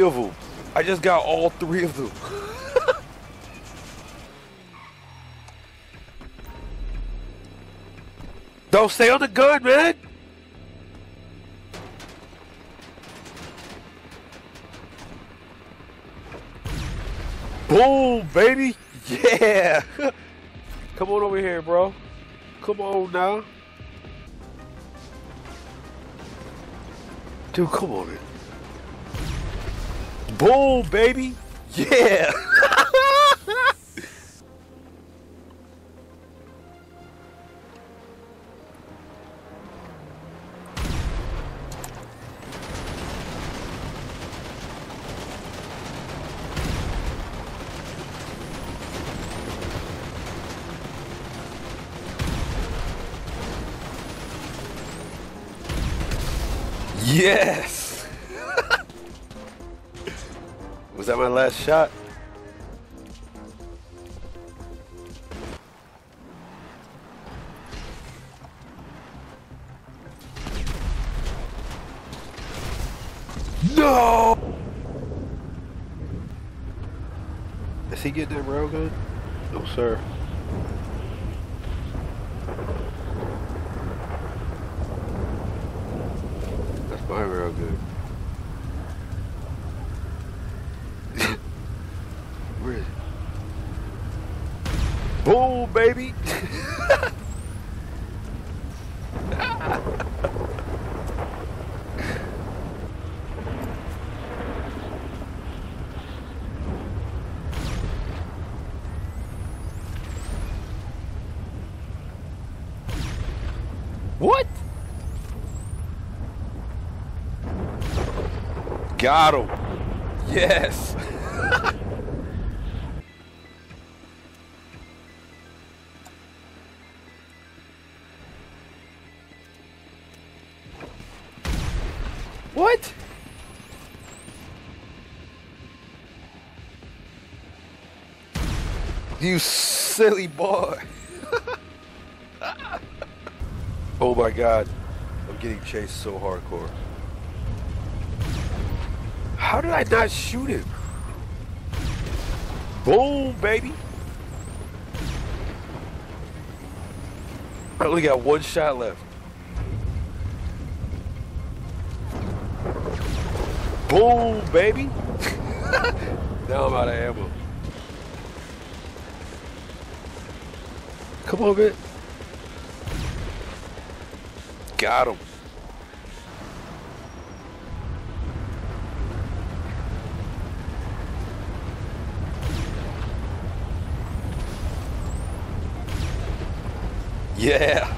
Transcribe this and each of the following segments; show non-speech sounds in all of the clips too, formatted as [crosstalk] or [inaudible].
three of them. I just got all three of them. [laughs] Don't stay on the gun, man. Boom, baby. Yeah. [laughs] Come on over here, bro. Come on now. Dude, come on. Man. Boom, baby. Yeah. [laughs] Yes! That my last shot? No! Is he getting that railgun? No, sir. That's my railgun. Where is it? Boom, baby! what? Got him. Yes. [laughs] what? You silly boy. [laughs] oh my god. I'm getting chased so hardcore. How did I not shoot him? Boom, baby. I only got one shot left. Boom, baby. [laughs] now I'm out of ammo. Come on, man. Got him. Yeah.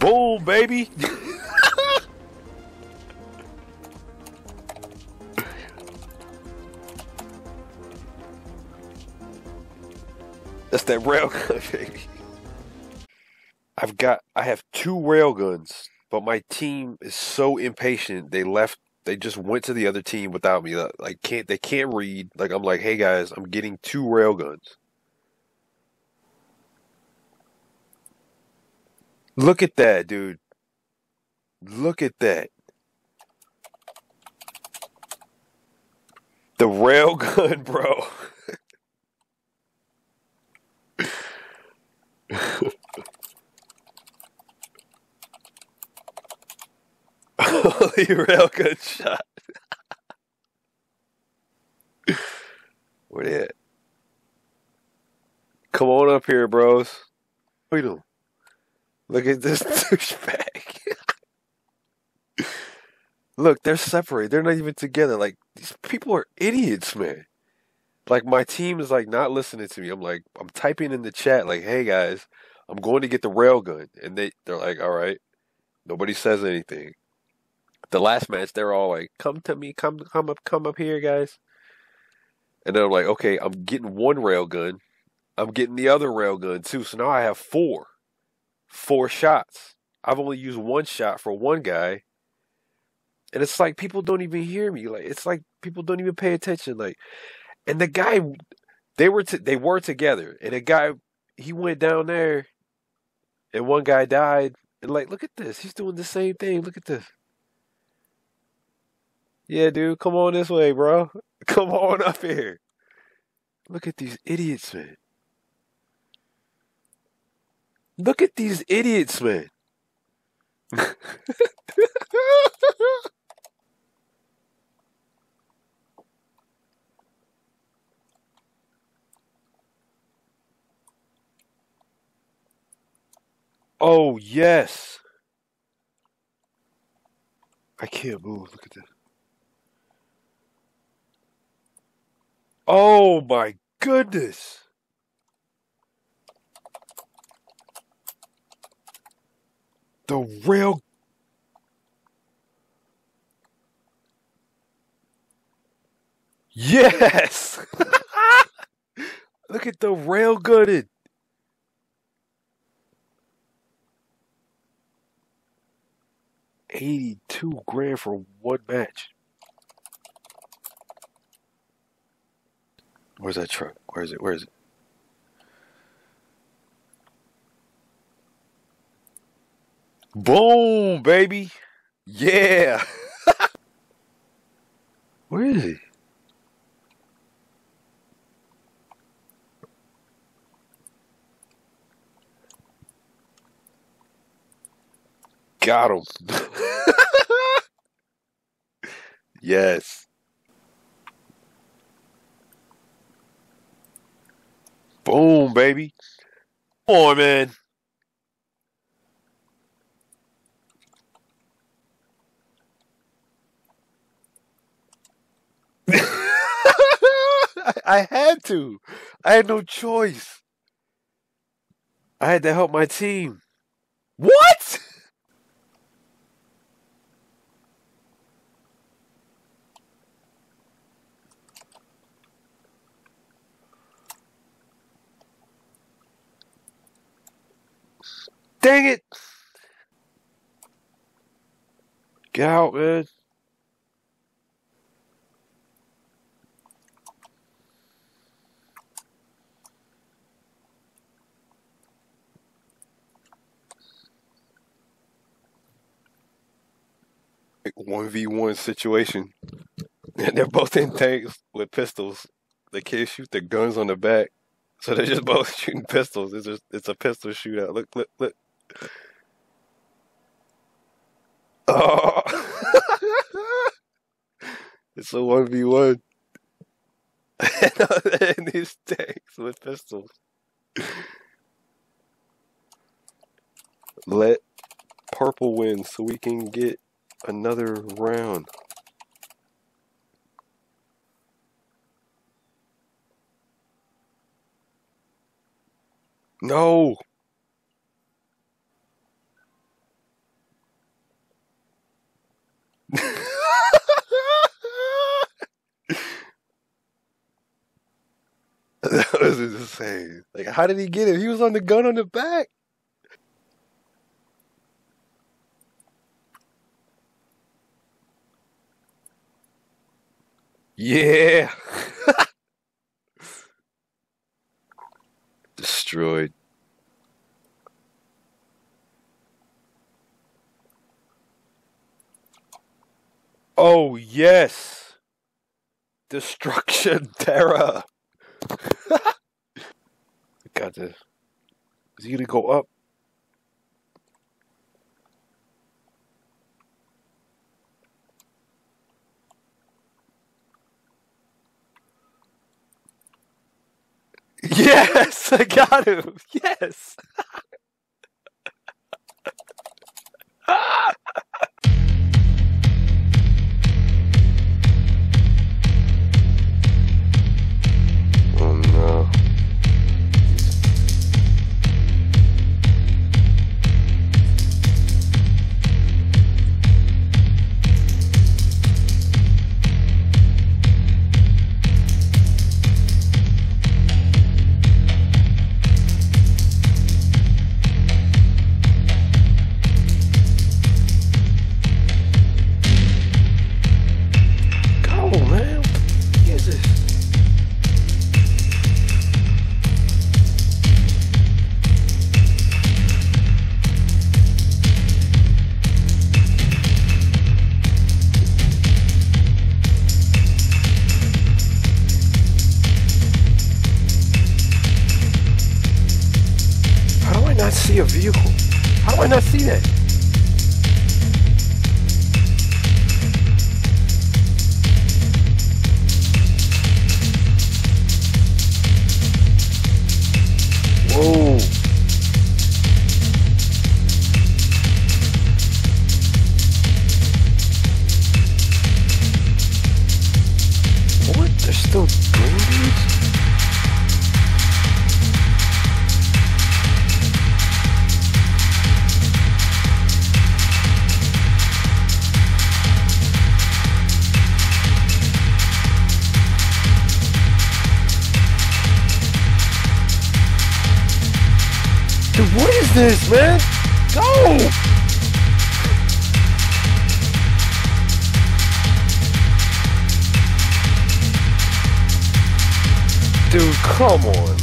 Boom, baby. That's that railgun, [laughs] baby. I've got, I have two railguns, but my team is so impatient. They left, they just went to the other team without me. Like, can't, they can't read. Like, I'm like, hey guys, I'm getting two railguns. Look at that, dude. Look at that. The railgun, [laughs] bro. [laughs] Holy [laughs] railgun shot. Where they at? Come on up here, bros. What you doing? Look at this [laughs] douchebag. [laughs] Look, they're separated. They're not even together. Like these people are idiots, man. Like my team is like not listening to me. I'm like I'm typing in the chat like, "Hey guys, I'm going to get the railgun," and they they're like, "All right." Nobody says anything. The last match, they're all like, "Come to me, come come up, come up here, guys." And then I'm like, "Okay, I'm getting one railgun. I'm getting the other railgun too. So now I have four, four shots. I've only used one shot for one guy." And it's like people don't even hear me. Like it's like people don't even pay attention. Like, and the guy, They were they were together, and a guy he went down there, and one guy died. And like, look at this, he's doing the same thing. Look at this. Yeah, dude, come on this way, bro. [laughs] Come on up here. Look at these idiots, man. Look at these idiots, man. [laughs] oh, yes. I can't move. Look at this. Oh, my goodness. The rail. Yes. [laughs] Look at the rail gutted. Eighty-two grand for one match. Where's that truck? Where is it? Where is it? Boom, baby. Yeah. [laughs] Where is he? Got him. [laughs] yes. Baby. Come on, man. I, [laughs] I had to. I had no choice. I had to help my team. What? Dang it. Get out, man. One v one situation, [laughs] they're both in tanks with pistols. They can't shoot their guns on the back, so they're just [laughs] both shooting pistols. It's just it's a pistol shootout. Look, look, look. Oh, [laughs] it's a one v one. [laughs] And these tanks with pistols. Let purple win so we can get another round. No. Was insane. Like, how did he get it? He was on the gun on the back. Yeah. [laughs] Destroyed. Oh, yes. Destruction [laughs] Terra. Got this. Is he gonna go up? Yes, I got him. Yes. [laughs] a vehicle. How do I not see that? Whoa. This, man? Go! Dude, come on,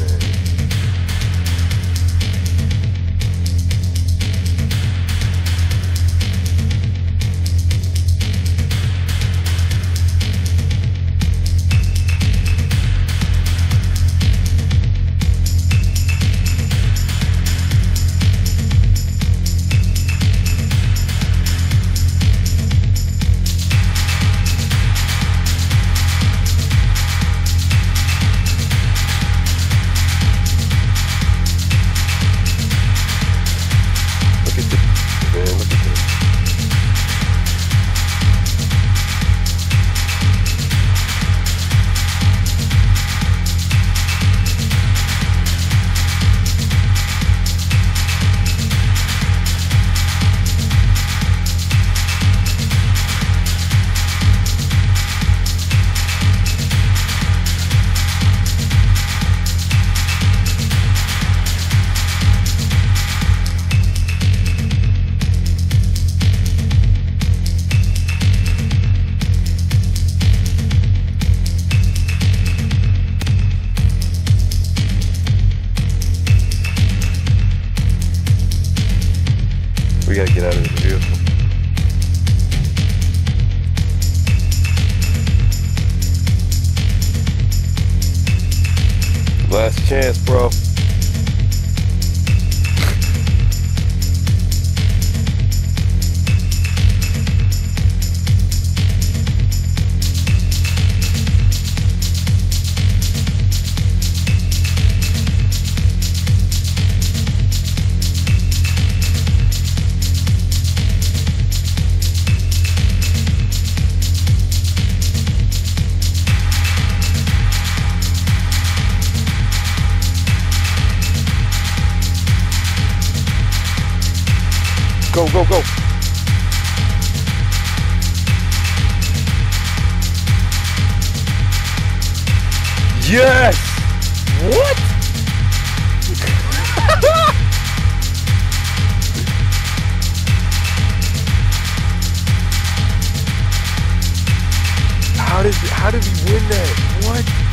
gotta get out of this vehicle. Last chance, bro. Yes! What? how did how did he win that? What?